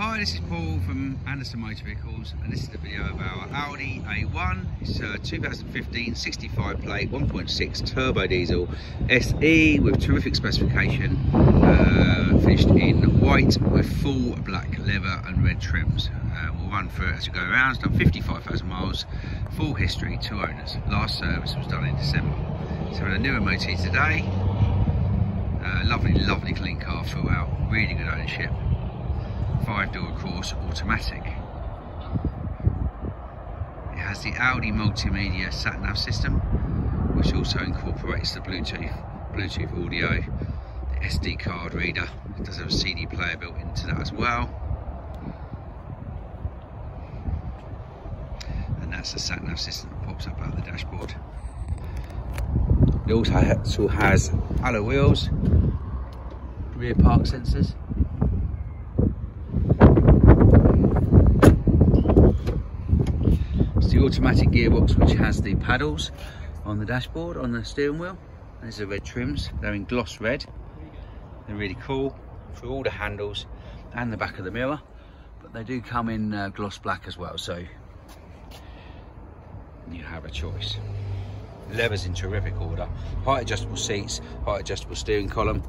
Hi, this is Paul from Anderson Motor Vehicles and this is the video of our Audi A1. It's a 2015 65 plate 1.6 turbo diesel SE with terrific specification, uh, finished in white with full black leather and red trims. Uh, we'll run through it as we go around. It's done 55,000 miles, full history, two owners. Last service was done in December. So a new MOT today. Uh, lovely, lovely clean car throughout, really good ownership five door of course automatic. It has the Audi multimedia sat nav system, which also incorporates the Bluetooth Bluetooth audio, the SD card reader. It does have a CD player built into that as well. And that's the sat nav system that pops up out of the dashboard. It also has alloy wheels, rear park sensors, automatic gearbox which has the paddles on the dashboard on the steering wheel. There's the red trims. They're in gloss red. They're really cool for all the handles and the back of the mirror but they do come in uh, gloss black as well so you have a choice. Levers in terrific order. Height adjustable seats height adjustable steering column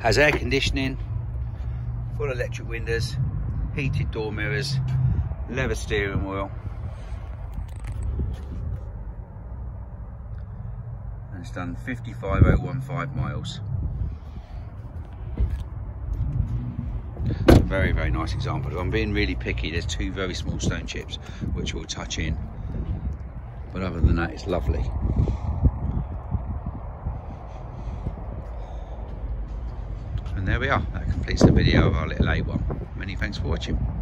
has air conditioning, full electric windows, heated door mirrors, leather steering wheel. And it's done 55015 miles. very, very nice example. If I'm being really picky, there's two very small stone chips which we'll touch in. But other than that, it's lovely. And there we are, that completes the video of our little A1. Many thanks for watching.